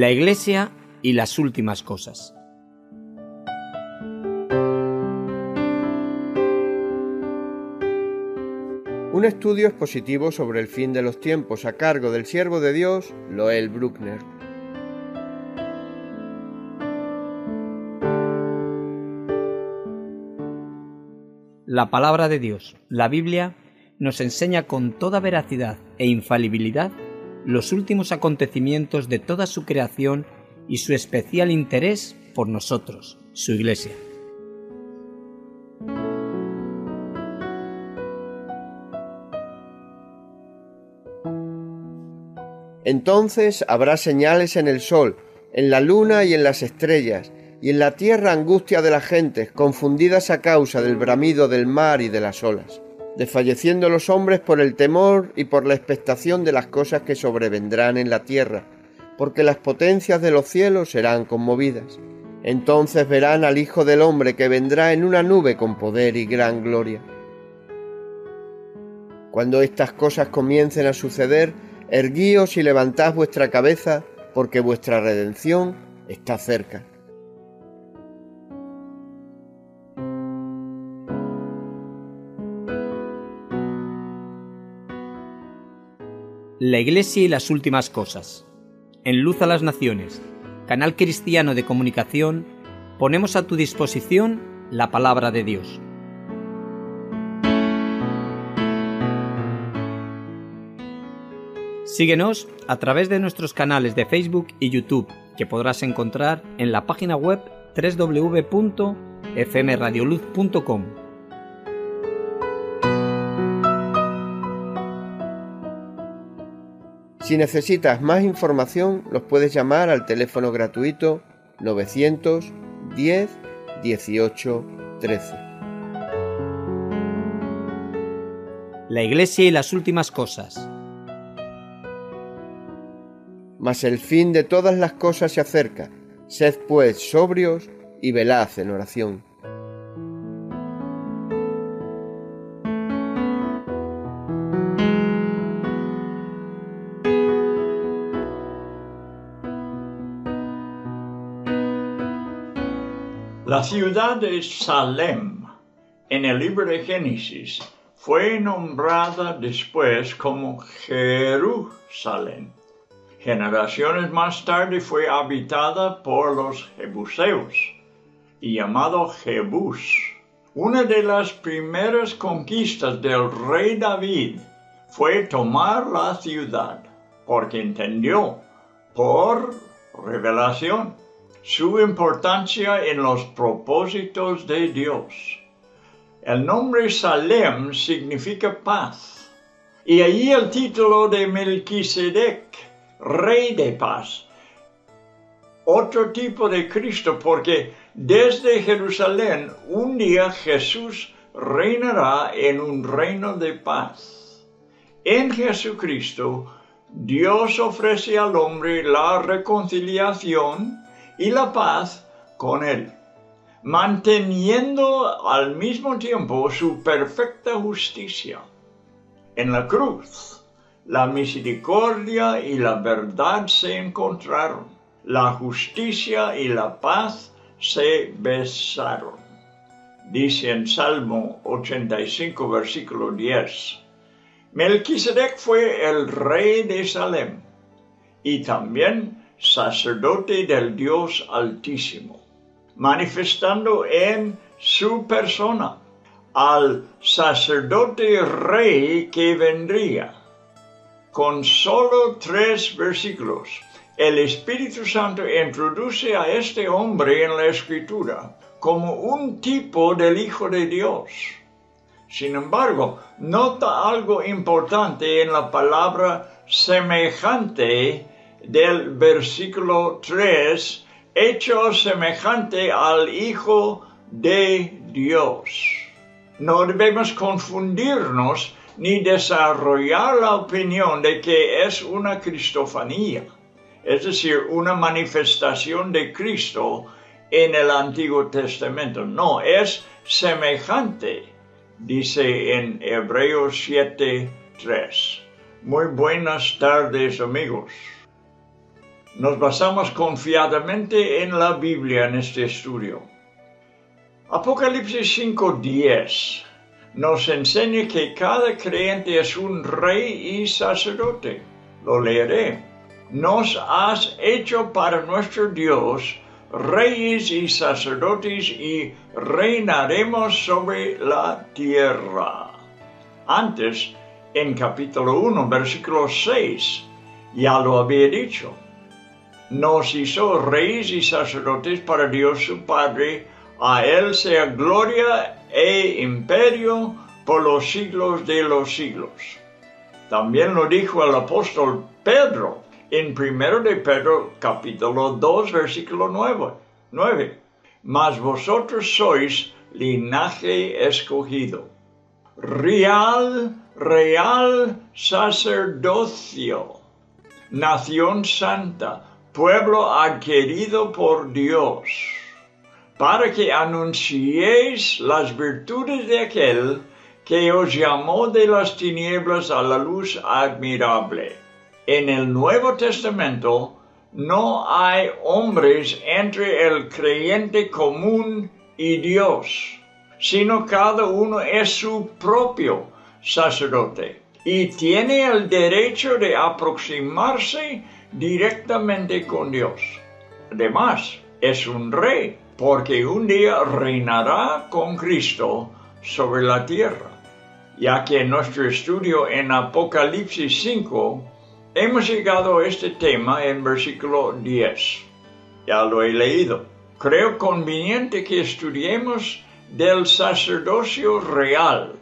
La Iglesia y las últimas cosas. Un estudio expositivo sobre el fin de los tiempos a cargo del siervo de Dios, Loel Bruckner. La palabra de Dios, la Biblia, nos enseña con toda veracidad e infalibilidad los últimos acontecimientos de toda su creación y su especial interés por nosotros, su Iglesia. Entonces habrá señales en el sol, en la luna y en las estrellas, y en la tierra angustia de las gentes, confundidas a causa del bramido del mar y de las olas, desfalleciendo los hombres por el temor y por la expectación de las cosas que sobrevendrán en la tierra, porque las potencias de los cielos serán conmovidas. Entonces verán al Hijo del Hombre que vendrá en una nube con poder y gran gloria. Cuando estas cosas comiencen a suceder, erguíos y levantad vuestra cabeza, porque vuestra redención está cerca. La Iglesia y las últimas cosas. En Luz a las Naciones, canal cristiano de comunicación, ponemos a tu disposición la palabra de Dios. Síguenos a través de nuestros canales de Facebook y YouTube, que podrás encontrar en la página web www.fmradioluz.com. Si necesitas más información, los puedes llamar al teléfono gratuito 910 18 13. La Iglesia y las últimas cosas. Mas el fin de todas las cosas se acerca. Sed pues sobrios y velad en oración. La ciudad de Salem en el libro de Génesis fue nombrada después como Jerusalén. Generaciones más tarde fue habitada por los jebuseos y llamado Jebús. Una de las primeras conquistas del rey David fue tomar la ciudad, porque entendió por revelación su importancia en los propósitos de Dios. El nombre Salem significa paz, y allí el título de Melquisedec, rey de paz. Otro tipo de Cristo, porque desde Jerusalén un día Jesús reinará en un reino de paz. En Jesucristo, Dios ofrece al hombre la reconciliación y la paz con Él, manteniendo al mismo tiempo su perfecta justicia. En la cruz, la misericordia y la verdad se encontraron, la justicia y la paz se besaron. Dice en Salmo 85, versículo 10. Melquisedec fue el rey de Salem y también sacerdote del Dios Altísimo, manifestando en su persona al sacerdote rey que vendría. Con solo tres versículos, el Espíritu Santo introduce a este hombre en la Escritura como un tipo del Hijo de Dios. Sin embargo, nota algo importante en la palabra semejante del versículo 3, hecho semejante al Hijo de Dios. No debemos confundirnos ni desarrollar la opinión de que es una cristofanía, es decir, una manifestación de Cristo en el Antiguo Testamento. No, es semejante, dice en Hebreos 7:3. Muy buenas tardes amigos. Nos basamos confiadamente en la Biblia en este estudio. Apocalipsis 5:10 nos enseña que cada creyente es un rey y sacerdote. Lo leeré. Nos has hecho para nuestro Dios reyes y sacerdotes y reinaremos sobre la tierra. Antes, en capítulo 1, versículo 6, ya lo había dicho. Nos hizo reyes y sacerdotes para Dios su Padre, a Él sea gloria e imperio por los siglos de los siglos. También lo dijo el apóstol Pedro en 1 de Pedro capítulo 2 versículo 9. 9. Mas vosotros sois linaje escogido, real, real sacerdocio, nación santa, pueblo adquirido por Dios para que anunciéis las virtudes de aquel que os llamó de las tinieblas a la luz admirable. En el Nuevo Testamento no hay hombres entre el creyente común y Dios, sino cada uno es su propio sacerdote y tiene el derecho de aproximarse directamente con Dios. Además, es un rey porque un día reinará con Cristo sobre la tierra, ya que en nuestro estudio en Apocalipsis 5 hemos llegado a este tema en versículo 10. Ya lo he leído. Creo conveniente que estudiemos del sacerdocio real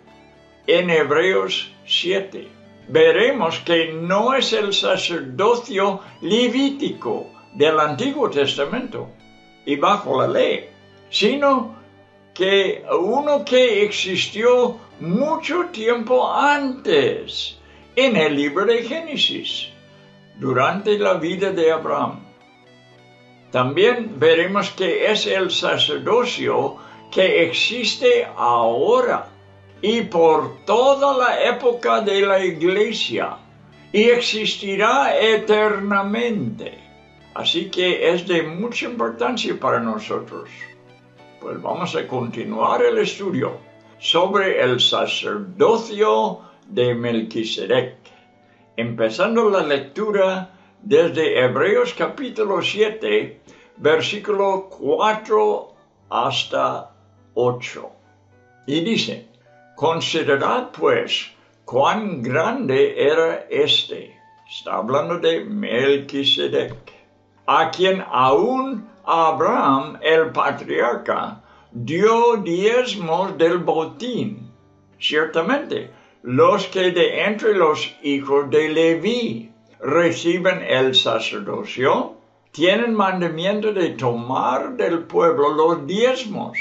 en Hebreos 7. Veremos que no es el sacerdocio levítico del Antiguo Testamento, y bajo la ley, sino que uno que existió mucho tiempo antes, en el libro de Génesis, durante la vida de Abraham. También veremos que es el sacerdocio que existe ahora y por toda la época de la iglesia y existirá eternamente. Así que es de mucha importancia para nosotros. Pues vamos a continuar el estudio sobre el sacerdocio de Melquisedec, empezando la lectura desde Hebreos capítulo 7, versículo 4 hasta 8. Y dice, considerad pues cuán grande era este. Está hablando de Melquisedec a quien aún Abraham el patriarca dio diezmos del botín. Ciertamente, los que de entre los hijos de Leví reciben el sacerdocio, tienen mandamiento de tomar del pueblo los diezmos,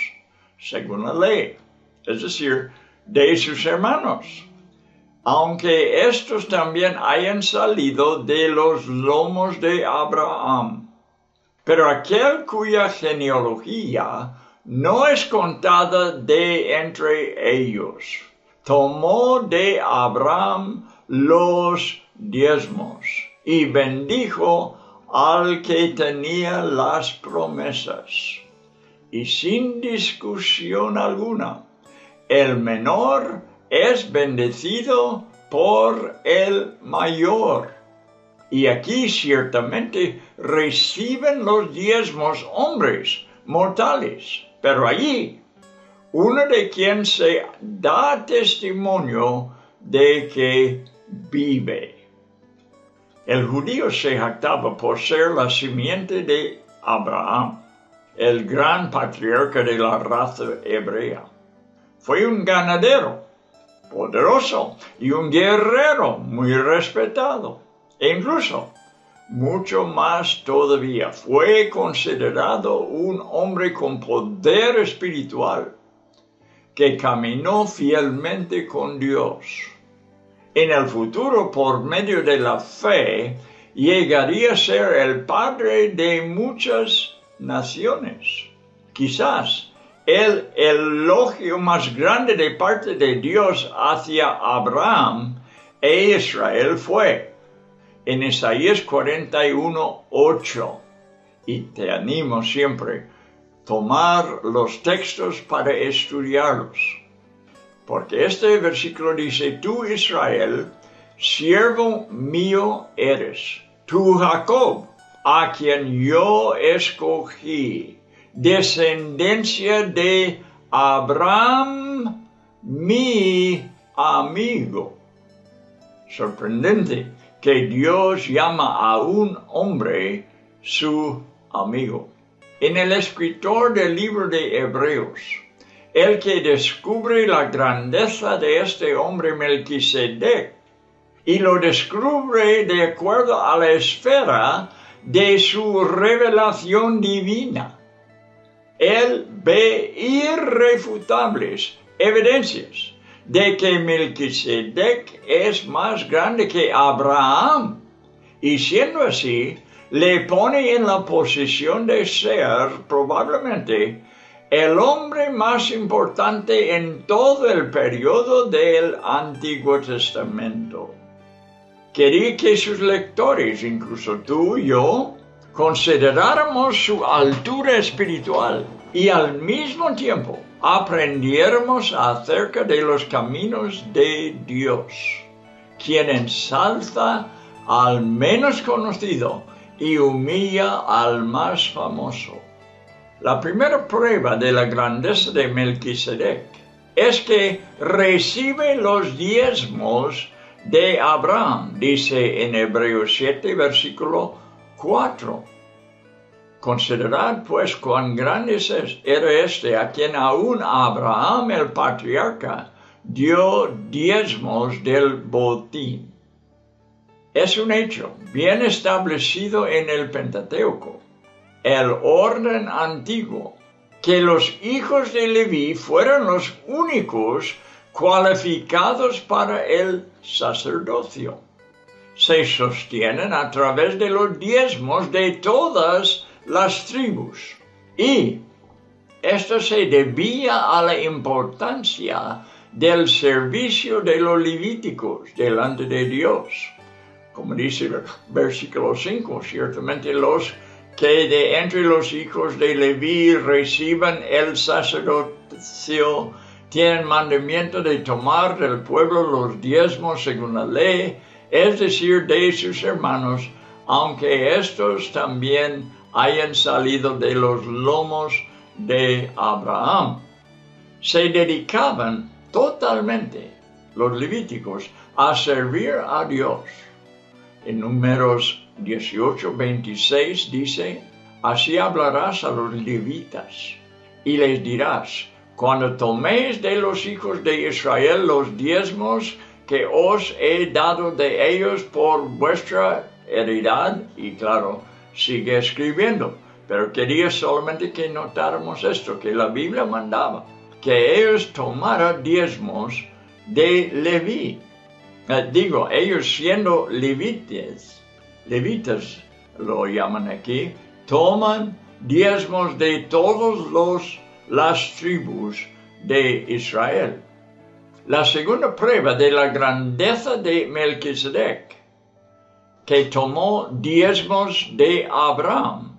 según la ley, es decir, de sus hermanos aunque estos también hayan salido de los lomos de Abraham. Pero aquel cuya genealogía no es contada de entre ellos, tomó de Abraham los diezmos y bendijo al que tenía las promesas. Y sin discusión alguna, el menor es bendecido por el mayor. Y aquí ciertamente reciben los diezmos hombres mortales, pero allí uno de quien se da testimonio de que vive. El judío se jactaba por ser la simiente de Abraham, el gran patriarca de la raza hebrea. Fue un ganadero poderoso y un guerrero muy respetado. E incluso, mucho más todavía, fue considerado un hombre con poder espiritual que caminó fielmente con Dios. En el futuro, por medio de la fe, llegaría a ser el padre de muchas naciones. Quizás el elogio más grande de parte de Dios hacia Abraham e Israel fue, en Isaías 41, 8. Y te animo siempre a tomar los textos para estudiarlos. Porque este versículo dice, tú Israel, siervo mío eres, tú Jacob, a quien yo escogí, descendencia de Abraham, mi amigo. Sorprendente que Dios llama a un hombre su amigo. En el escritor del libro de Hebreos, el que descubre la grandeza de este hombre Melquisedec y lo descubre de acuerdo a la esfera de su revelación divina. Él ve irrefutables evidencias de que Melquisedec es más grande que Abraham. Y siendo así, le pone en la posición de ser probablemente el hombre más importante en todo el periodo del Antiguo Testamento. Quería que sus lectores, incluso tú y yo, consideráramos su altura espiritual y al mismo tiempo aprendiéramos acerca de los caminos de Dios, quien ensalza al menos conocido y humilla al más famoso. La primera prueba de la grandeza de Melquisedec es que recibe los diezmos de Abraham, dice en Hebreos 7, versículo 4. Considerad pues cuán grande era este a quien aún Abraham el patriarca dio diezmos del botín. Es un hecho bien establecido en el Pentateuco, el orden antiguo, que los hijos de Leví fueron los únicos cualificados para el sacerdocio. Se sostienen a través de los diezmos de todas las tribus. Y esto se debía a la importancia del servicio de los levíticos delante de Dios. Como dice el versículo 5, ciertamente los que de entre los hijos de Leví reciban el sacerdocio tienen mandamiento de tomar del pueblo los diezmos según la ley, es decir, de sus hermanos, aunque estos también hayan salido de los lomos de Abraham. Se dedicaban totalmente los levíticos a servir a Dios. En números 18, 26 dice, así hablarás a los levitas y les dirás, cuando toméis de los hijos de Israel los diezmos que os he dado de ellos por vuestra heredad, y claro, sigue escribiendo, pero quería solamente que notáramos esto, que la Biblia mandaba que ellos tomaran diezmos de Leví. Eh, digo, ellos siendo levites, levitas lo llaman aquí, toman diezmos de todos los las tribus de Israel. La segunda prueba de la grandeza de Melquisedec que tomó diezmos de Abraham.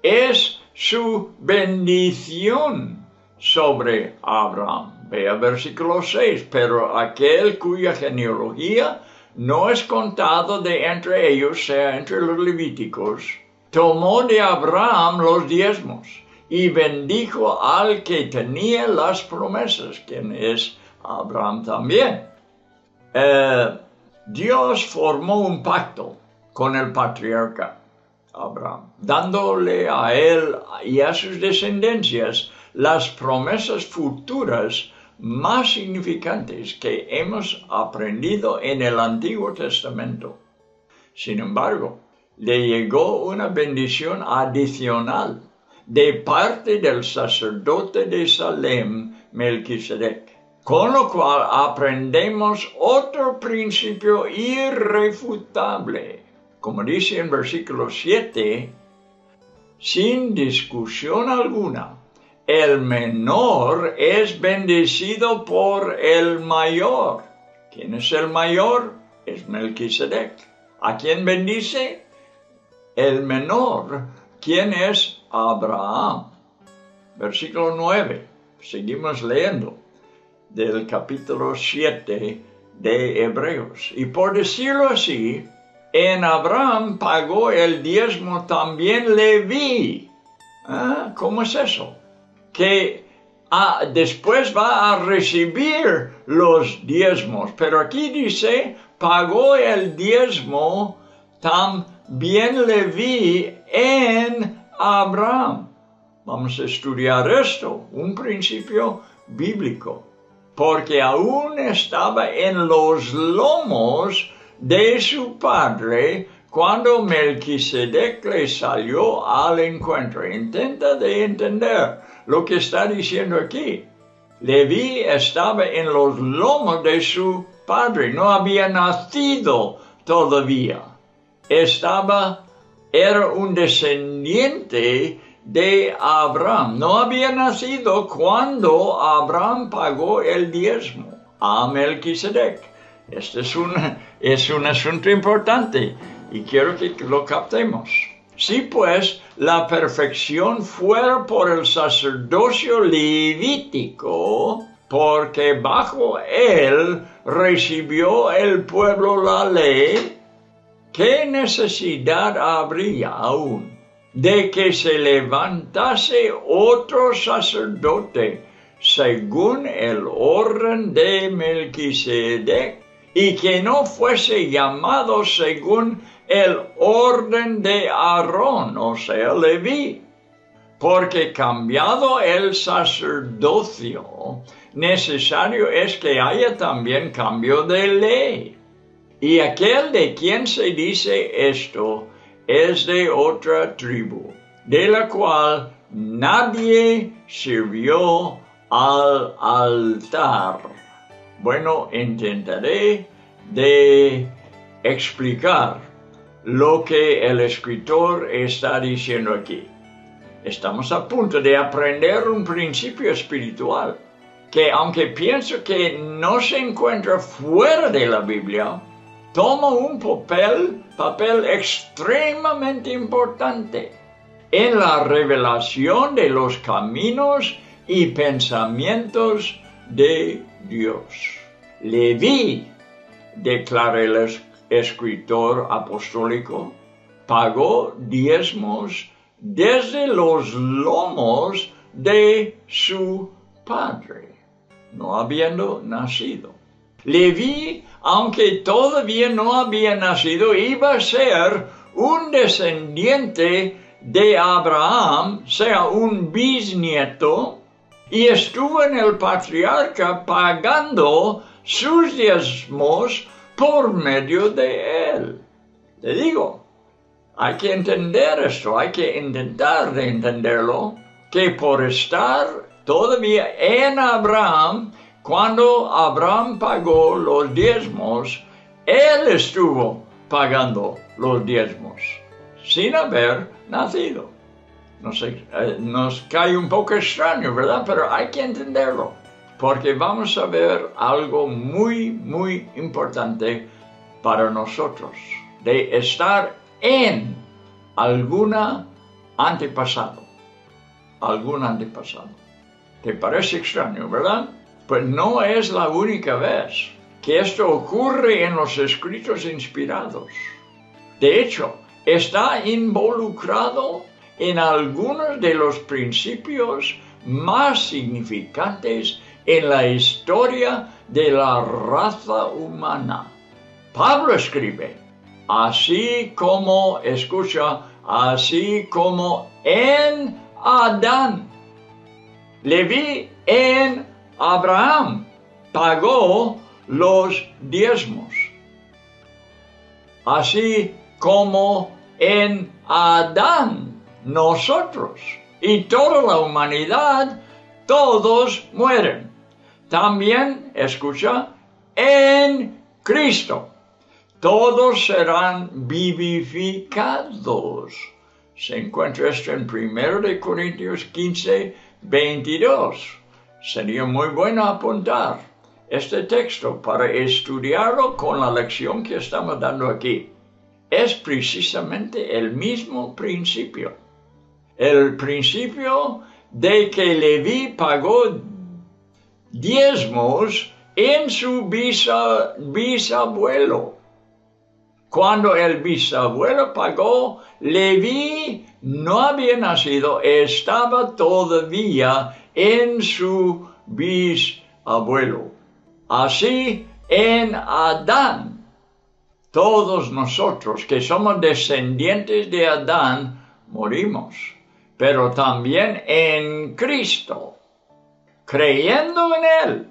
Es su bendición sobre Abraham. Vea versículo 6, pero aquel cuya genealogía no es contado de entre ellos, sea entre los levíticos, tomó de Abraham los diezmos y bendijo al que tenía las promesas, quien es Abraham también. Eh, Dios formó un pacto con el patriarca Abraham, dándole a él y a sus descendencias las promesas futuras más significantes que hemos aprendido en el Antiguo Testamento. Sin embargo, le llegó una bendición adicional de parte del sacerdote de Salem, Melquisedec con lo cual aprendemos otro principio irrefutable. Como dice en versículo 7, sin discusión alguna, el menor es bendecido por el mayor. ¿Quién es el mayor? Es Melquisedec. ¿A quién bendice? El menor. ¿Quién es Abraham? Versículo 9. Seguimos leyendo del capítulo 7 de Hebreos. Y por decirlo así, en Abraham pagó el diezmo también Leví. ¿Ah? ¿Cómo es eso? Que ah, después va a recibir los diezmos, pero aquí dice, pagó el diezmo también Leví en Abraham. Vamos a estudiar esto, un principio bíblico, porque aún estaba en los lomos de su padre cuando Melquisedec le salió al encuentro. Intenta de entender lo que está diciendo aquí. Leví estaba en los lomos de su padre, no había nacido todavía. Estaba, era un descendiente de Abraham. No había nacido cuando Abraham pagó el diezmo a Melquisedec. Este es un, es un asunto importante y quiero que lo captemos. Si pues la perfección fuera por el sacerdocio levítico, porque bajo él recibió el pueblo la ley, ¿qué necesidad habría aún de que se levantase otro sacerdote según el orden de Melquisedec? y que no fuese llamado según el orden de Aarón, o sea, Leví. Porque cambiado el sacerdocio, necesario es que haya también cambio de ley. Y aquel de quien se dice esto es de otra tribu, de la cual nadie sirvió al altar bueno, intentaré de explicar lo que el escritor está diciendo aquí. Estamos a punto de aprender un principio espiritual que aunque pienso que no se encuentra fuera de la Biblia, toma un papel, papel extremadamente importante en la revelación de los caminos y pensamientos de Dios. Leví, declara el escritor apostólico, pagó diezmos desde los lomos de su padre, no habiendo nacido. Leví, aunque todavía no había nacido, iba a ser un descendiente de Abraham, sea un bisnieto y estuvo en el patriarca pagando sus diezmos por medio de él. Te digo, hay que entender esto, hay que intentar de entenderlo, que por estar todavía en Abraham, cuando Abraham pagó los diezmos, él estuvo pagando los diezmos, sin haber nacido. Eh, nos cae un poco extraño, ¿verdad? Pero hay que entenderlo, porque vamos a ver algo muy, muy importante para nosotros, de estar en alguna antepasado, algún antepasado. ¿Te parece extraño, verdad? Pues no es la única vez que esto ocurre en los escritos inspirados. De hecho, está involucrado en algunos de los principios más significantes en la historia de la raza humana. Pablo escribe, así como, escucha, así como en Adán, Leví en Abraham pagó los diezmos. Así como en Adán nosotros y toda la humanidad, todos mueren. También, escucha, en Cristo, todos serán vivificados. Se encuentra esto en 1 de Corintios 15, 22. Sería muy bueno apuntar este texto para estudiarlo con la lección que estamos dando aquí. es precisamente el mismo principio. El principio de que Leví pagó diezmos en su bisabuelo. Cuando el bisabuelo pagó, Leví no había nacido, estaba todavía en su bisabuelo. Así en Adán, todos nosotros que somos descendientes de Adán, morimos, pero también en Cristo, creyendo en Él,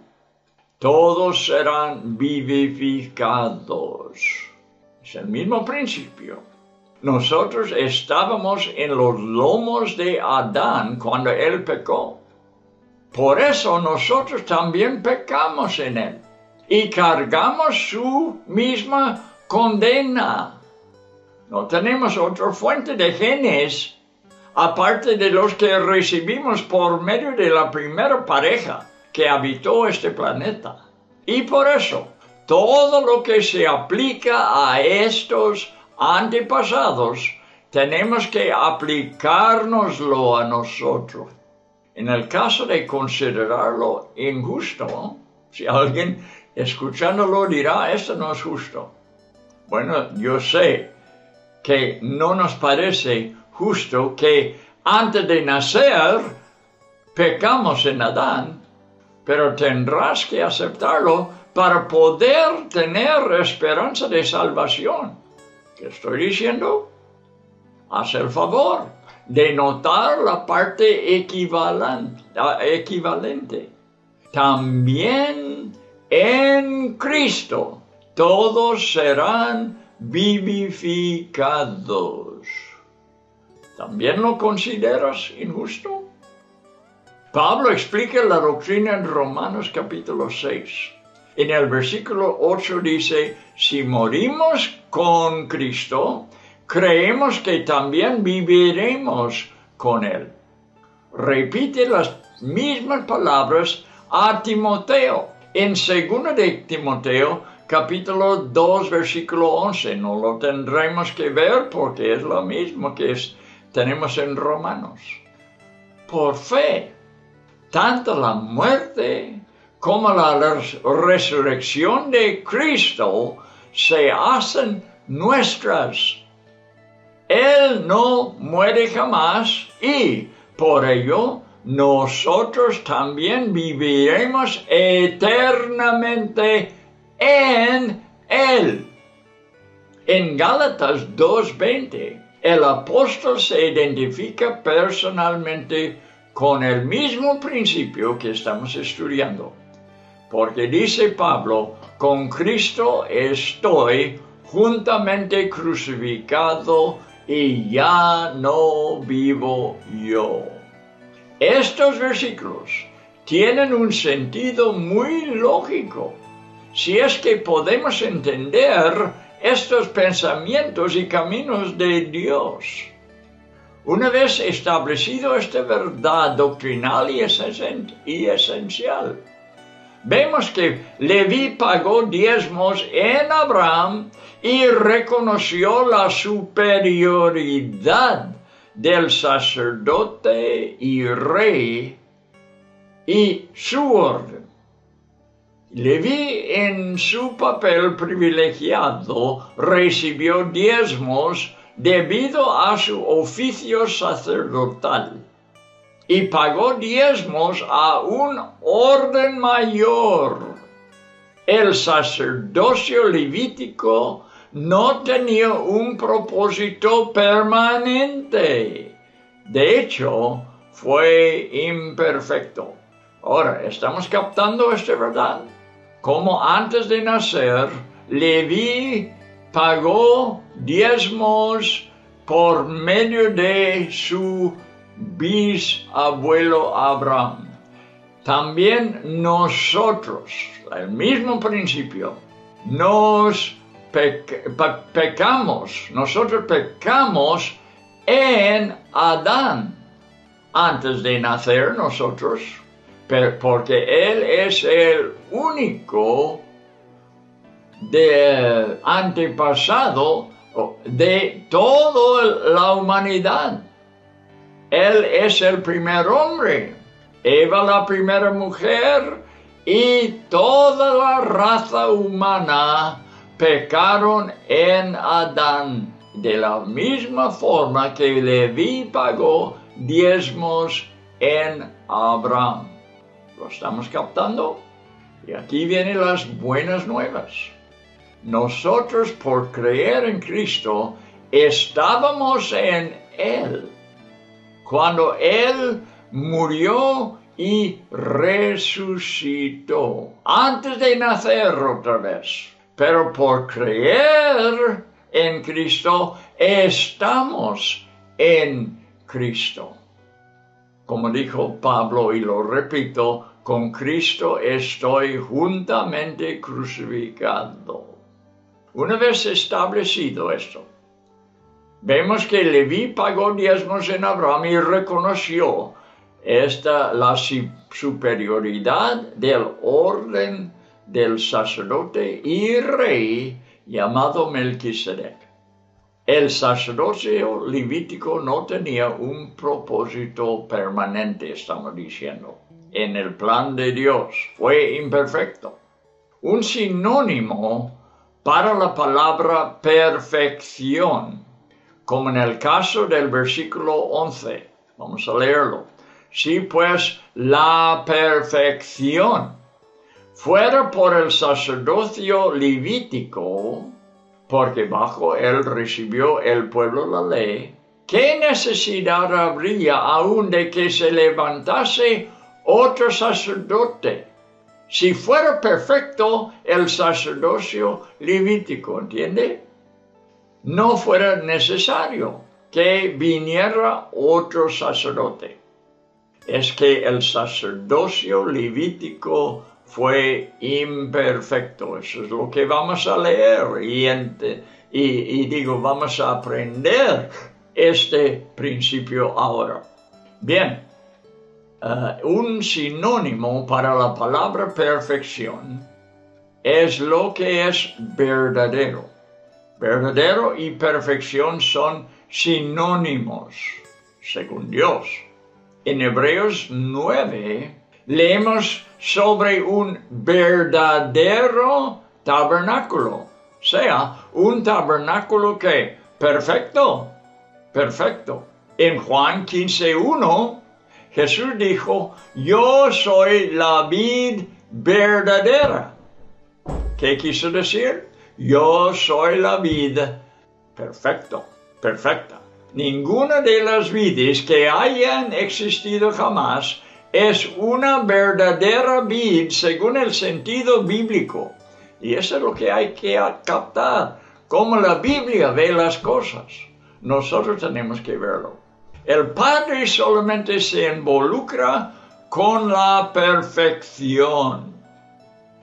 todos serán vivificados. Es el mismo principio. Nosotros estábamos en los lomos de Adán cuando él pecó. Por eso nosotros también pecamos en él y cargamos su misma condena. No tenemos otra fuente de genes aparte de los que recibimos por medio de la primera pareja que habitó este planeta. Y por eso, todo lo que se aplica a estos antepasados, tenemos que aplicárnoslo a nosotros. En el caso de considerarlo injusto, si alguien escuchándolo dirá, esto no es justo. Bueno, yo sé que no nos parece justo que antes de nacer pecamos en Adán, pero tendrás que aceptarlo para poder tener esperanza de salvación. ¿Qué estoy diciendo? Haz el favor de notar la parte equivalente. También en Cristo todos serán vivificados. ¿También lo consideras injusto? Pablo explica la doctrina en Romanos capítulo 6 en el versículo 8 dice, si morimos con Cristo, creemos que también viviremos con Él. Repite las mismas palabras a Timoteo. En 2 de Timoteo, capítulo 2, versículo 11, no lo tendremos que ver porque es lo mismo que tenemos en Romanos. Por fe, tanto la muerte como la resurrección de Cristo se hacen nuestras. Él no muere jamás y por ello nosotros también viviremos eternamente en Él. En Gálatas 2.20, el apóstol se identifica personalmente con el mismo principio que estamos estudiando. Porque dice Pablo, con Cristo estoy juntamente crucificado y ya no vivo yo. Estos versículos tienen un sentido muy lógico si es que podemos entender estos pensamientos y caminos de Dios. Una vez establecido esta verdad doctrinal y, esencial, vemos que Leví pagó diezmos en Abraham y reconoció la superioridad del sacerdote y rey y su orden. Leví en su papel privilegiado recibió diezmos debido a su oficio sacerdotal y pagó diezmos a un orden mayor. El sacerdocio levítico no tenía un propósito permanente. De hecho, fue imperfecto. Ahora, ¿estamos captando esta verdad? Como antes de nacer, Leví pagó diezmos por medio de su bisabuelo Abraham. También nosotros, el mismo principio, nos pecamos, nosotros pecamos en Adán antes de nacer nosotros, porque Él es el único de antepasado de toda la humanidad. Él es el primer hombre, Eva la primera mujer y toda la raza humana pecaron en Adán, de la misma forma que Leví pagó diezmos en Abraham. ¿Lo estamos captando? Y aquí vienen las buenas nuevas. Nosotros por creer en Cristo estábamos en Él. Cuando Él murió y resucitó antes de nacer otra vez. Pero por creer en Cristo estamos en Cristo. Como dijo Pablo, y lo repito, con Cristo estoy juntamente crucificado. Una vez establecido esto, vemos que Leví pagó diezmos en Abraham y reconoció esta la superioridad del orden del sacerdote y rey llamado Melquisedec. El sacerdocio levítico no tenía un propósito permanente, estamos diciendo. En el plan de Dios fue imperfecto. Un sinónimo para la palabra perfección, como en el caso del versículo 11. Vamos a leerlo. Si pues la perfección fuera por el sacerdocio levítico, porque bajo él recibió el pueblo la ley, ¿qué necesidad habría aún de que se levantase otro sacerdote? Si fuera perfecto el sacerdocio levítico, ¿entiende? No fuera necesario que viniera otro sacerdote. Es que el sacerdocio levítico fue imperfecto. Eso es lo que vamos a leer y, digo, vamos a aprender este principio ahora. Bien, eh, un sinónimo para la palabra perfección es lo que es verdadero. Verdadero y perfección son sinónimos, según Dios. En Hebreos 9 leemos sobre un verdadero tabernáculo, o sea, un tabernáculo que perfecto, perfecto. En Juan 15.1, Jesús dijo, yo soy la vid verdadera. ¿Qué quiso decir? Yo soy la vid perfecto, perfecta. Ninguna de las vides que hayan existido jamás es una verdadera vid según el sentido bíblico. Y eso es lo que hay que captar, cómo la Biblia ve las cosas. Nosotros tenemos que verlo. El Padre solamente se involucra con la perfección.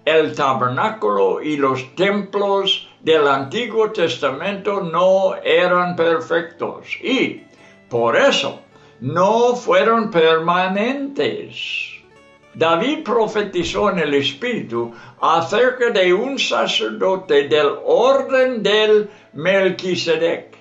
El tabernáculo y los templos del Antiguo Testamento no eran perfectos y por eso no fueron permanentes. David profetizó en el Espíritu acerca de un sacerdote del orden del Melquisedec,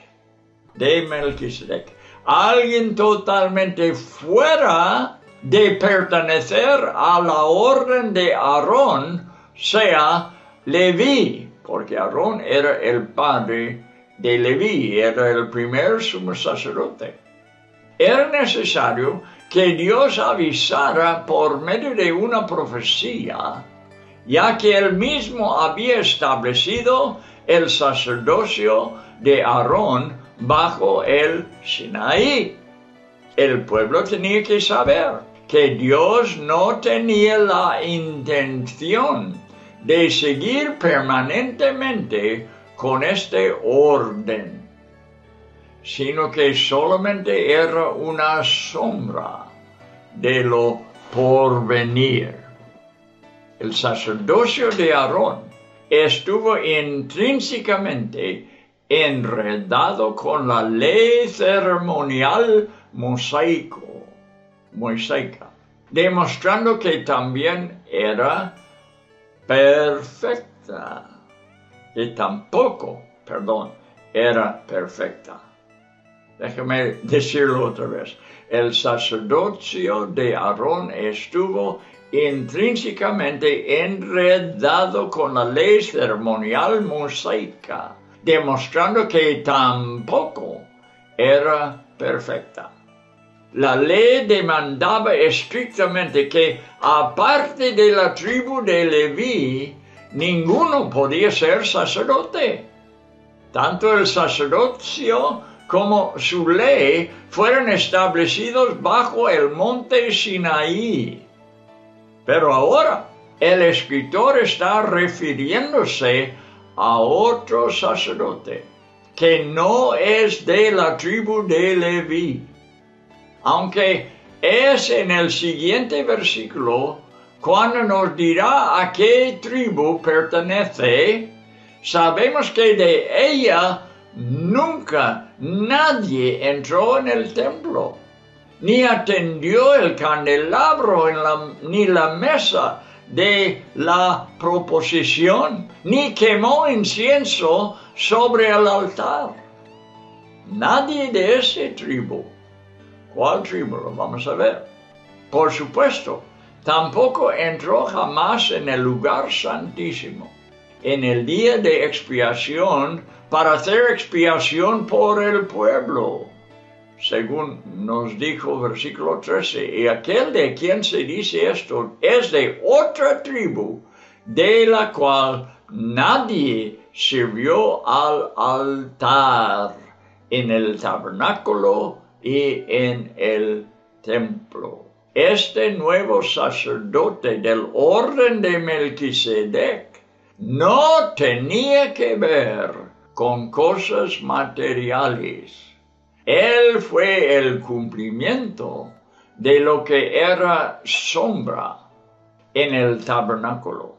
de Melquisedec, alguien totalmente fuera de pertenecer a la orden de Aarón, sea Leví, porque Aarón era el padre de Leví, era el primer sumo sacerdote era necesario que Dios avisara por medio de una profecía, ya que él mismo había establecido el sacerdocio de Aarón bajo el Sinaí. El pueblo tenía que saber que Dios no tenía la intención de seguir permanentemente con este orden sino que solamente era una sombra de lo porvenir. El sacerdocio de Aarón estuvo intrínsecamente enredado con la ley ceremonial mosaico, mosaica, demostrando que también era perfecta. Y tampoco, perdón, era perfecta. Déjame decirlo otra vez. El sacerdocio de Aarón estuvo intrínsecamente enredado con la ley ceremonial mosaica, demostrando que tampoco era perfecta. La ley demandaba estrictamente que, aparte de la tribu de Leví, ninguno podía ser sacerdote. Tanto el sacerdocio como su ley fueron establecidos bajo el monte Sinaí. Pero ahora el escritor está refiriéndose a otro sacerdote que no es de la tribu de Leví. Aunque es en el siguiente versículo cuando nos dirá a qué tribu pertenece, sabemos que de ella nunca nadie entró en el templo ni atendió el candelabro ni la mesa de la proposición, ni quemó incienso sobre el altar. Nadie de ese tribu. ¿Cuál tribu? Lo vamos a ver. Por supuesto, tampoco entró jamás en el lugar santísimo, en el día de expiación, para hacer expiación por el pueblo según nos dijo versículo 13, y aquel de quien se dice esto es de otra tribu, de la cual nadie sirvió al altar en el tabernáculo y en el templo. Este nuevo sacerdote del orden de Melquisedec no tenía que ver con cosas materiales él fue el cumplimiento de lo que era sombra en el tabernáculo.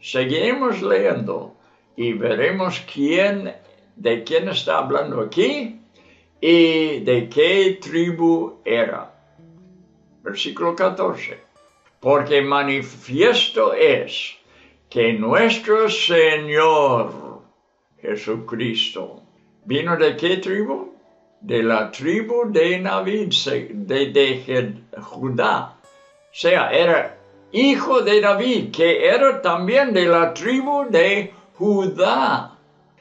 Seguiremos leyendo y veremos quién, de quién está hablando aquí y de qué tribu era. Versículo 14. Porque manifiesto es que nuestro Señor Jesucristo vino de qué tribu? de la tribu de David, de, de Judá. O sea, era hijo de David, que era también de la tribu de Judá.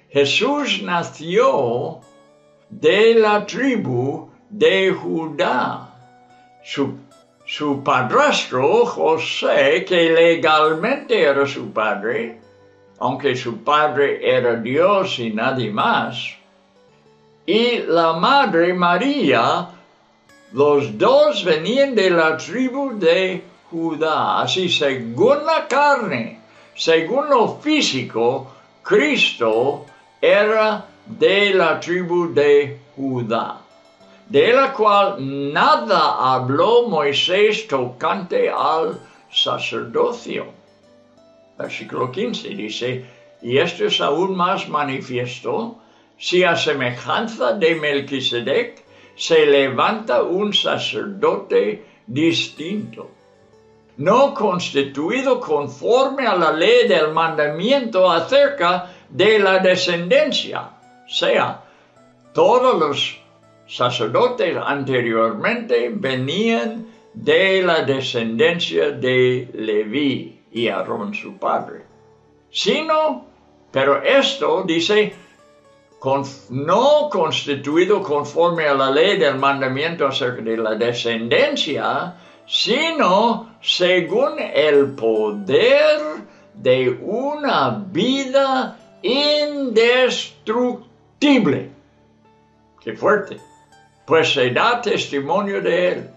Jesús nació de la tribu de Judá. Su, su padrastro, José, que legalmente era su padre, aunque su padre era Dios y nadie más, y la Madre María, los dos venían de la tribu de Judá. Así, según la carne, según lo físico, Cristo era de la tribu de Judá, de la cual nada habló Moisés tocante al sacerdocio. Versículo 15 dice, y esto es aún más manifiesto, si a semejanza de Melquisedec se levanta un sacerdote distinto, no constituido conforme a la ley del mandamiento acerca de la descendencia, sea, todos los sacerdotes anteriormente venían de la descendencia de Leví y Aarón su padre, sino, pero esto dice, no constituido conforme a la ley del mandamiento acerca de la descendencia, sino según el poder de una vida indestructible. Qué fuerte. Pues se da testimonio de él.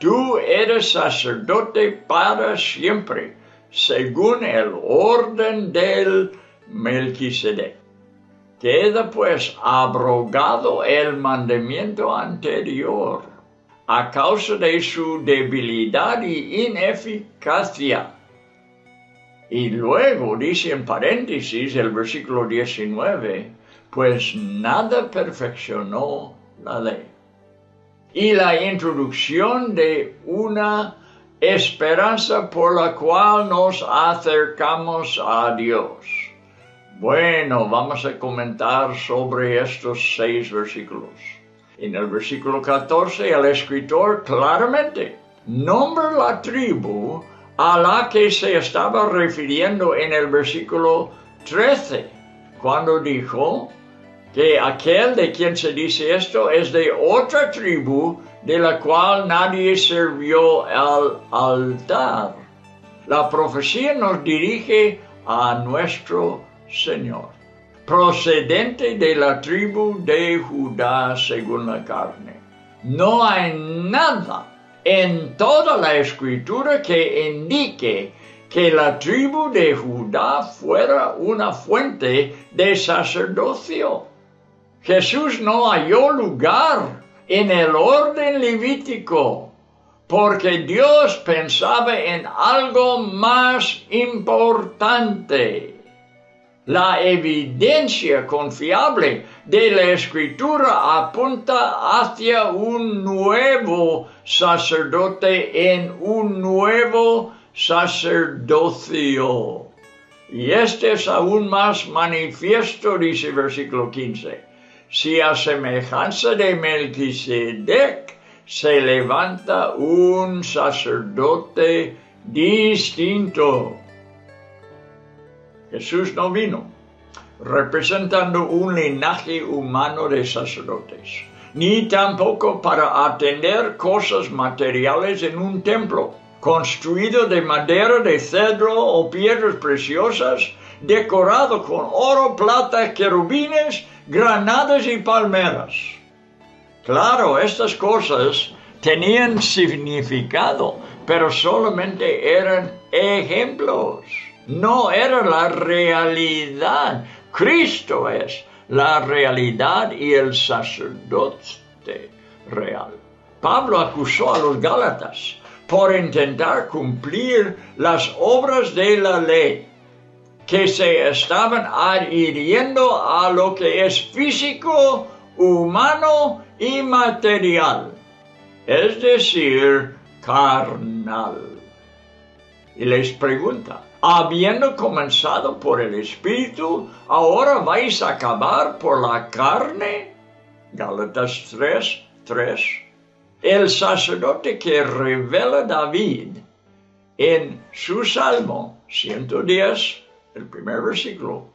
Tú eres sacerdote para siempre, según el orden del Melquisedec. Queda pues abrogado el mandamiento anterior a causa de su debilidad y ineficacia. Y luego dice en paréntesis el versículo 19, pues nada perfeccionó la ley. Y la introducción de una esperanza por la cual nos acercamos a Dios Bueno, vamos a comentar sobre estos seis versículos. En el versículo 14 el escritor claramente nombra la tribu a la que se estaba refiriendo en el versículo 13, cuando dijo que aquel de quien se dice esto es de otra tribu de la cual nadie sirvió al altar. La profecía nos dirige a nuestro Señor, procedente de la tribu de Judá según la carne. No hay nada en toda la escritura que indique que la tribu de Judá fuera una fuente de sacerdocio. Jesús no halló lugar en el orden levítico, porque Dios pensaba en algo más importante. La evidencia confiable de la escritura apunta hacia un nuevo sacerdote en un nuevo sacerdocio. Y este es aún más manifiesto, dice versículo 15. Si a semejanza de Melquisedec se levanta un sacerdote distinto Jesús no vino representando un linaje humano de sacerdotes, ni tampoco para atender cosas materiales en un templo construido de madera de cedro o piedras preciosas, decorado con oro, plata, querubines, granadas y palmeras. Claro, estas cosas tenían significado, pero solamente eran ejemplos no era la realidad. Cristo es la realidad y el sacerdote real. Pablo acusó a los Gálatas por intentar cumplir las obras de la ley, que se estaban adhiriendo a lo que es físico, humano y material, es decir, carnal. Y les pregunta, habiendo comenzado por el Espíritu, ahora vais a acabar por la carne. Gálatas 3, 3. El sacerdote que revela David en su Salmo 110, el primer versículo,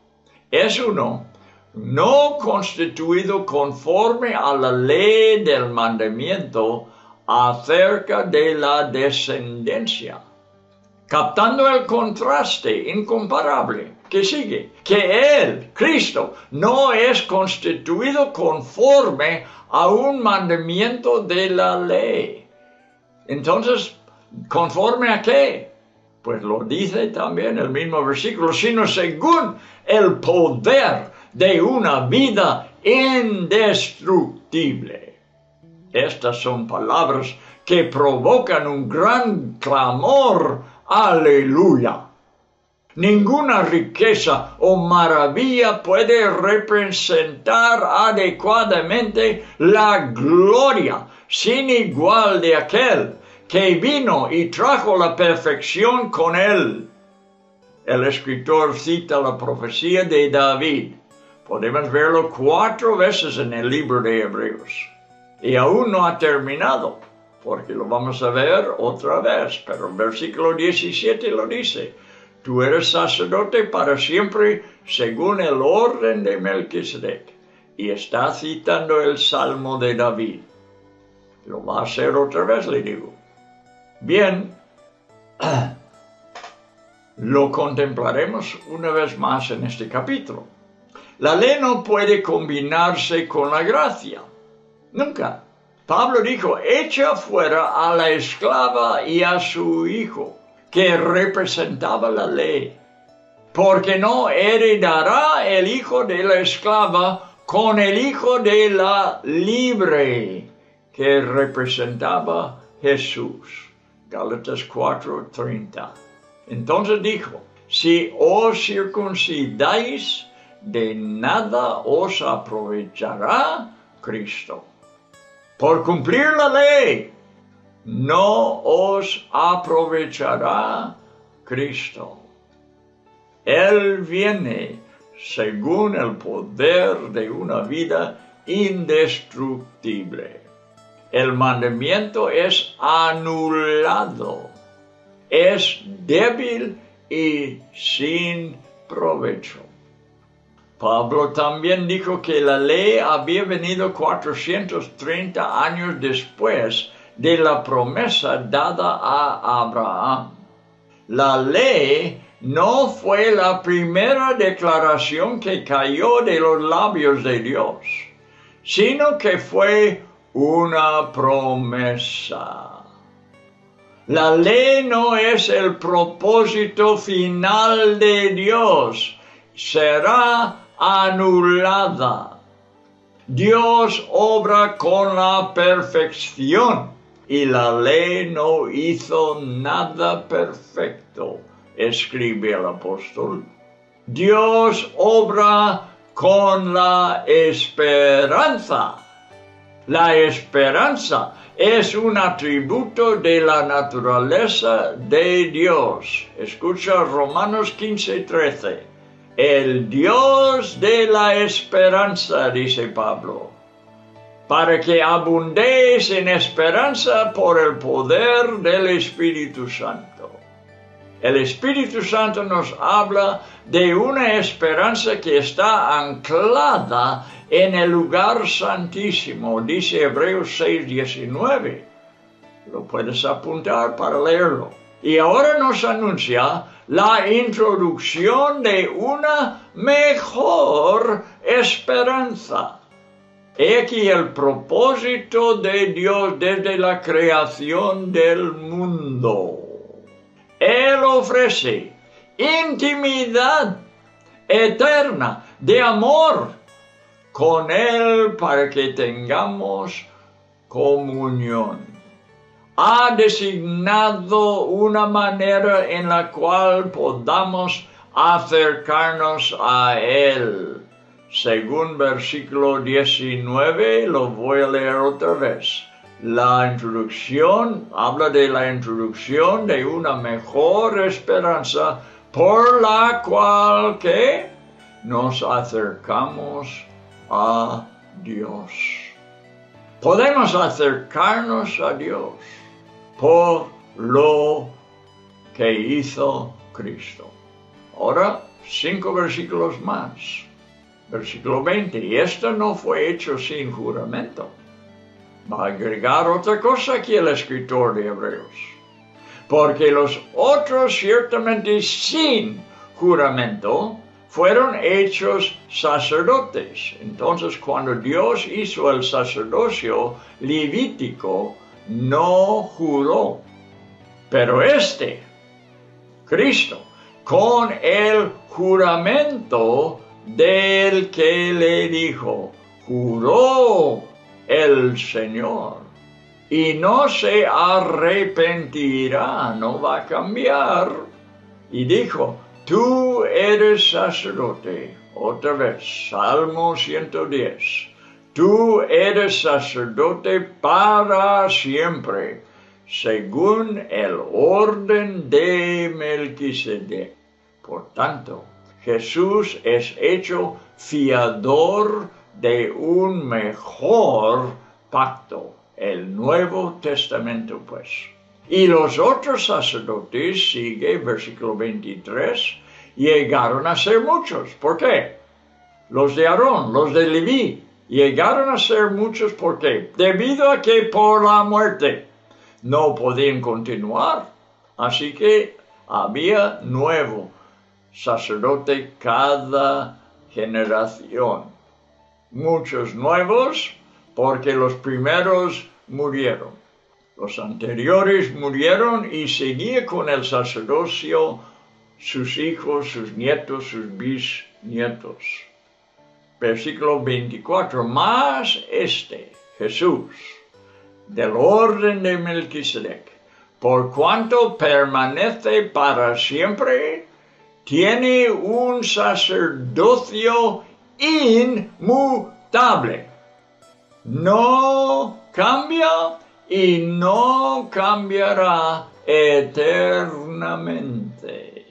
es uno no constituido conforme a la ley del mandamiento acerca de la descendencia captando el contraste incomparable que sigue, que Él, Cristo, no es constituido conforme a un mandamiento de la ley. Entonces, ¿conforme a qué? Pues lo dice también el mismo versículo, sino según el poder de una vida indestructible. Estas son palabras que provocan un gran clamor Aleluya. Ninguna riqueza o maravilla puede representar adecuadamente la gloria sin igual de aquel que vino y trajo la perfección con él. El escritor cita la profecía de David. Podemos verlo cuatro veces en el libro de Hebreos. Y aún no ha terminado porque lo vamos a ver otra vez, pero el versículo 17 lo dice, tú eres sacerdote para siempre según el orden de Melquisedec. Y está citando el Salmo de David. Lo va a hacer otra vez, le digo. Bien, lo contemplaremos una vez más en este capítulo. La ley no puede combinarse con la gracia. Nunca. Pablo dijo, echa fuera a la esclava y a su hijo, que representaba la ley, porque no heredará el hijo de la esclava con el hijo de la libre, que representaba Jesús. Gálatas 4:30. Entonces dijo, si os circuncidáis, de nada os aprovechará Cristo por cumplir la ley, no os aprovechará Cristo. Él viene según el poder de una vida indestructible. El mandamiento es anulado, es débil y sin provecho. Pablo también dijo que la ley había venido 430 años después de la promesa dada a Abraham. La ley no fue la primera declaración que cayó de los labios de Dios, sino que fue una promesa. La ley no es el propósito final de Dios, será anulada. Dios obra con la perfección y la ley no hizo nada perfecto, escribe el apóstol. Dios obra con la esperanza. La esperanza es un atributo de la naturaleza de Dios. Escucha Romanos 15, 13. El Dios de la esperanza, dice Pablo para que abundéis en esperanza por el poder del Espíritu Santo. El Espíritu Santo nos habla de una esperanza que está anclada en el lugar santísimo, dice Hebreos 6:19. Lo puedes apuntar para leerlo. Y ahora nos anuncia la introducción de una mejor esperanza He aquí el propósito de Dios desde la creación del mundo. Él ofrece intimidad eterna de amor con Él para que tengamos comunión. Ha designado una manera en la cual podamos acercarnos a Él según versículo 19, lo voy a leer otra vez. La introducción habla de la introducción de una mejor esperanza por la cual que nos acercamos a Dios. Podemos acercarnos a Dios por lo que hizo Cristo. Ahora, cinco versículos más. Versículo 20. Y esto no fue hecho sin juramento. Va a agregar otra cosa aquí el escritor de Hebreos. Porque los otros ciertamente sin juramento fueron hechos sacerdotes. Entonces cuando Dios hizo el sacerdocio levítico, no juró. Pero este, Cristo, con el juramento, del que le dijo, juró el Señor, y no se arrepentirá, no va a cambiar. Y dijo, tú eres sacerdote, otra vez, Salmo 110, tú eres sacerdote para siempre, según el orden de Melquisedec. Por tanto, Jesús es hecho fiador de un mejor pacto, el Nuevo Testamento pues. Y los otros sacerdotes, sigue versículo 23, llegaron a ser muchos. ¿Por qué? Los de Aarón, los de Leví, llegaron a ser muchos. ¿Por qué? Debido a que por la muerte no podían continuar. Así que había nuevo sacerdote cada generación. Muchos nuevos porque los primeros murieron. Los anteriores murieron y seguía con el sacerdocio sus hijos, sus nietos, sus bisnietos. Versículo 24. Más este, Jesús, del orden de Melquisedec, por cuanto permanece para siempre, tiene un sacerdocio inmutable. No cambia y no cambiará eternamente.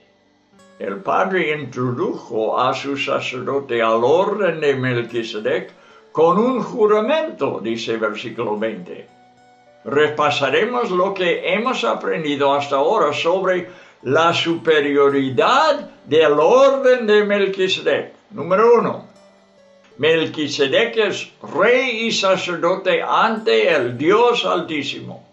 el Padre introdujo a su sacerdote al orden de Melquisedec con un juramento, dice versículo 20. Repasaremos lo que hemos aprendido hasta ahora sobre la superioridad del orden de Melquisedec. Número uno, Melquisedec es rey y sacerdote ante el Dios Altísimo.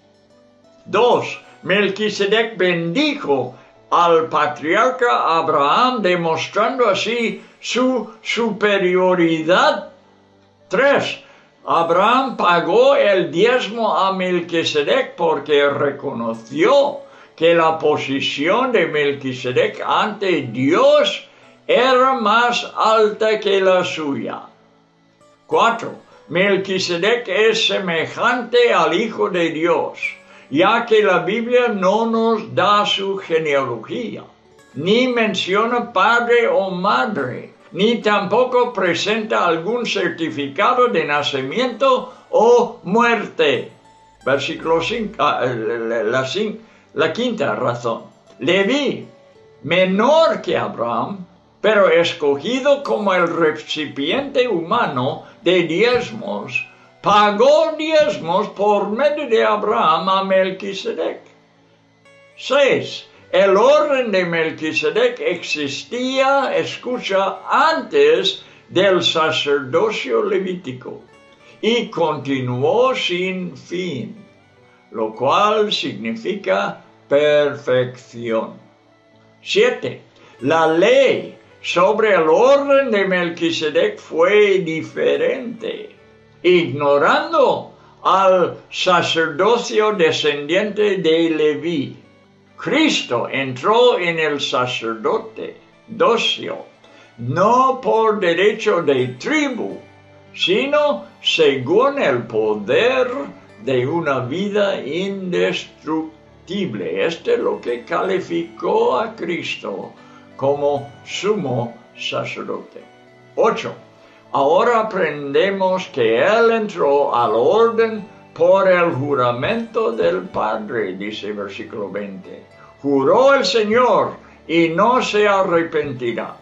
Dos, Melquisedec bendijo al patriarca Abraham, demostrando así su superioridad. Tres, Abraham pagó el diezmo a Melquisedec porque reconoció que la posición de Melquisedec ante Dios era más alta que la suya. 4. Melquisedec es semejante al Hijo de Dios, ya que la Biblia no nos da su genealogía, ni menciona padre o madre, ni tampoco presenta algún certificado de nacimiento o muerte. Versículo 5, ah, la, quinta razón. Leví, menor que Abraham, pero escogido como el recipiente humano de diezmos, pagó diezmos por medio de Abraham a Melquisedec. 6. El orden de Melquisedec existía, escucha, antes del sacerdocio levítico y continuó sin fin, lo cual significa perfección. 7. La ley sobre el orden de Melquisedec fue diferente, ignorando al sacerdocio descendiente de Leví. Cristo entró en el sacerdote docio, no por derecho de tribu, sino según el poder de una vida indestructible. Este es lo que calificó a Cristo como sumo sacerdote. 8. Ahora aprendemos que Él entró al orden por el juramento del Padre, dice versículo 20. Juró el Señor y no se arrepentirá.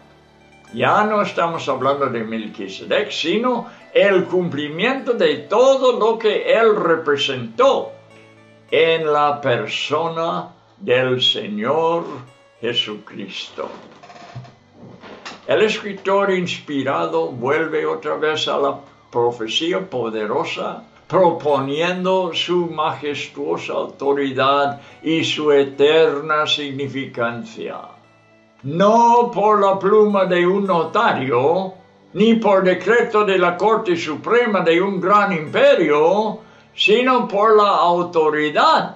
Ya no estamos hablando de Melquisedec, sino el cumplimiento de todo lo que él representó en la persona del Señor Jesucristo. El escritor inspirado vuelve otra vez a la profecía poderosa, proponiendo su majestuosa autoridad y su eterna significancia. No por la pluma de un notario, ni por decreto de la Corte Suprema de un gran imperio, sino por la autoridad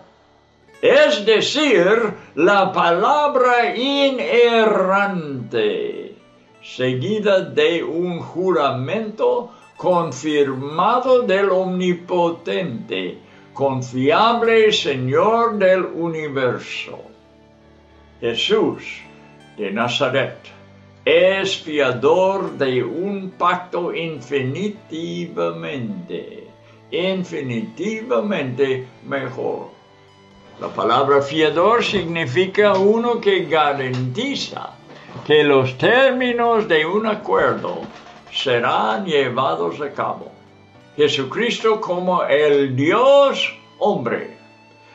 es decir, la palabra inerrante, seguida de un juramento confirmado del Omnipotente, confiable Señor del universo. Jesús de Nazaret es fiador de un pacto infinitivamente, infinitivamente mejor la palabra fiador significa uno que garantiza que los términos de un acuerdo serán llevados a cabo. Jesucristo como el Dios hombre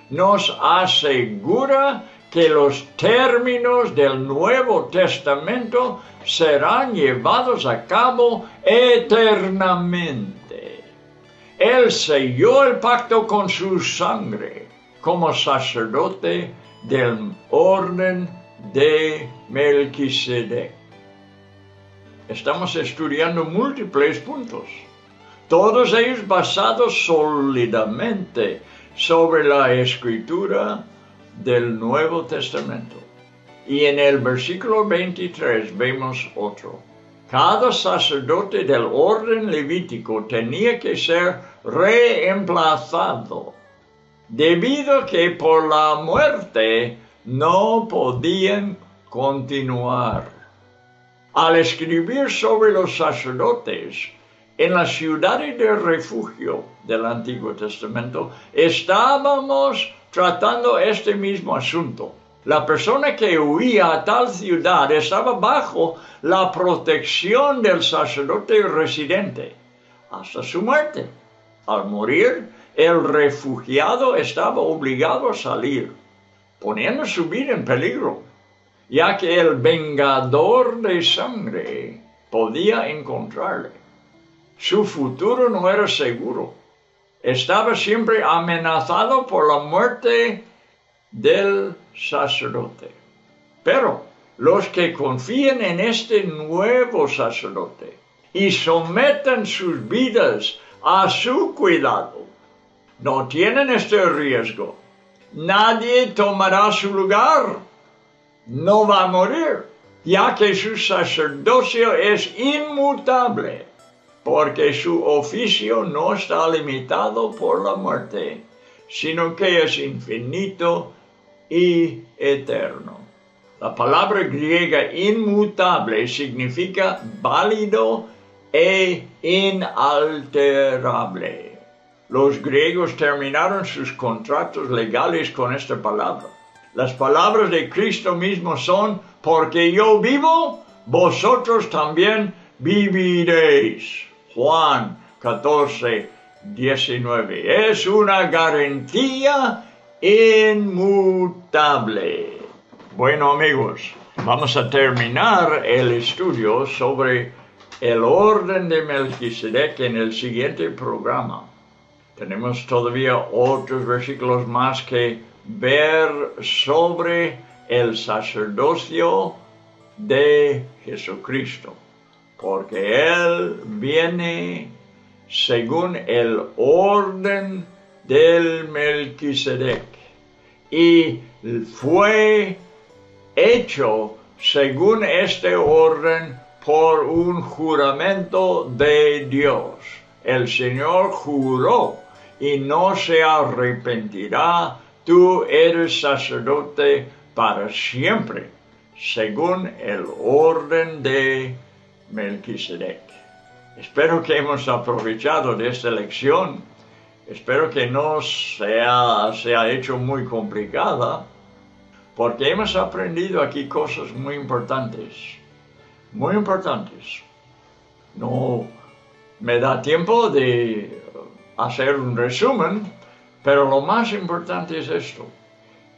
nos asegura que los términos del Nuevo Testamento serán llevados a cabo eternamente. Él selló el pacto con su sangre como sacerdote del orden de Melquisedec. Estamos estudiando múltiples puntos, todos ellos basados sólidamente sobre la escritura del Nuevo Testamento. Y en el versículo 23 vemos otro. Cada sacerdote del orden levítico tenía que ser reemplazado debido que por la muerte no podían continuar. Al escribir sobre los sacerdotes en las ciudades de refugio del Antiguo Testamento, estábamos tratando este mismo asunto. La persona que huía a tal ciudad estaba bajo la protección del sacerdote residente hasta su muerte. Al morir, el refugiado estaba obligado a salir, poniendo su vida en peligro, ya que el vengador de sangre podía encontrarle. Su futuro no era seguro. Estaba siempre amenazado por la muerte del sacerdote. Pero los que confían en este nuevo sacerdote y someten sus vidas a su cuidado, no tienen este riesgo. Nadie tomará su lugar. No va a morir, ya que su sacerdocio es inmutable, porque su oficio no está limitado por la muerte, sino que es infinito y eterno. La palabra griega inmutable significa válido e inalterable. Los griegos terminaron sus contratos legales con esta palabra. Las palabras de Cristo mismo son, porque yo vivo, vosotros también viviréis. Juan 14, 19. Es una garantía inmutable. Bueno amigos, vamos a terminar el estudio sobre el orden de Melquisedec en el siguiente programa. Tenemos todavía otros versículos más que ver sobre el sacerdocio de Jesucristo, porque Él viene según el orden del Melquisedec y fue hecho según este orden por un juramento de Dios. El Señor juró y no se arrepentirá, tú eres sacerdote para siempre, según el orden de Melquisedec. Espero que hemos aprovechado de esta lección Espero que no sea, se ha hecho muy complicada, porque hemos aprendido aquí cosas muy importantes, muy importantes. No me da tiempo de hacer un resumen, pero lo más importante es esto,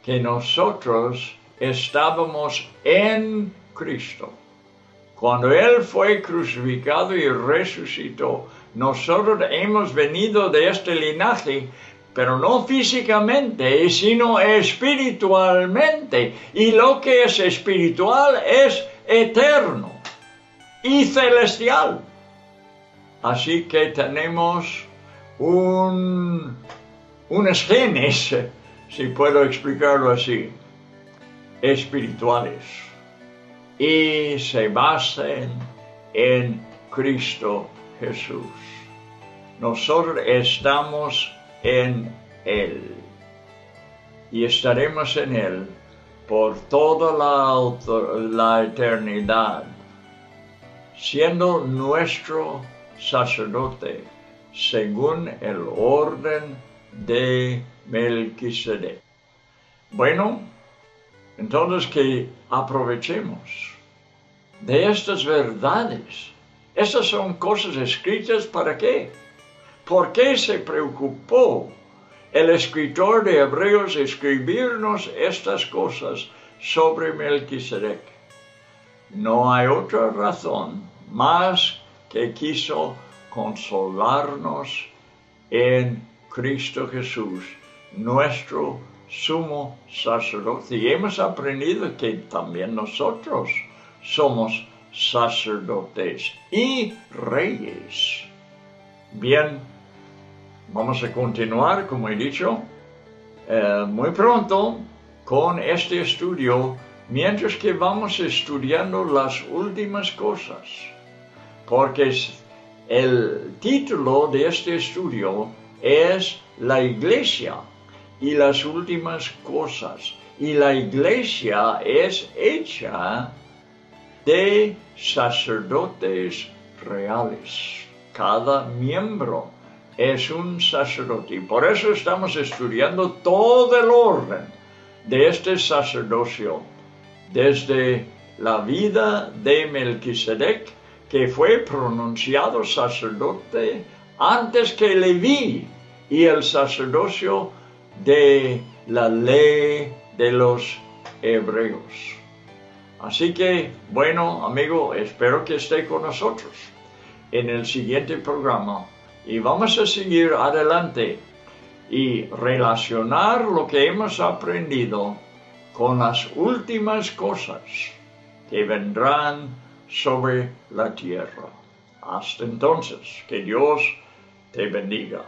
que nosotros estábamos en Cristo. Cuando Él fue crucificado y resucitó, nosotros hemos venido de este linaje, pero no físicamente, sino espiritualmente. Y lo que es espiritual es eterno y celestial. Así que tenemos un, unos genes, si puedo explicarlo así, espirituales. Y se basan en Cristo Jesús. Nosotros estamos en Él y estaremos en Él por toda la eternidad, siendo nuestro sacerdote según el orden de Melquisedec. Bueno, entonces que aprovechemos de estas verdades esas son cosas escritas para qué? ¿Por qué se preocupó el escritor de Hebreos escribirnos estas cosas sobre Melquisedec? No hay otra razón más que quiso consolarnos en Cristo Jesús, nuestro sumo sacerdote. Y hemos aprendido que también nosotros somos sacerdotes y reyes. Bien, vamos a continuar, como he dicho, eh, muy pronto con este estudio, mientras que vamos estudiando las últimas cosas, porque el título de este estudio es La Iglesia y las últimas cosas. Y la iglesia es hecha de sacerdotes reales. Cada miembro es un sacerdote y por eso estamos estudiando todo el orden de este sacerdocio desde la vida de Melquisedec, que fue pronunciado sacerdote antes que Leví y el sacerdocio de la ley de los hebreos. Así que, bueno, amigo, espero que esté con nosotros en el siguiente programa y vamos a seguir adelante y relacionar lo que hemos aprendido con las últimas cosas que vendrán sobre la tierra. Hasta entonces, que Dios te bendiga.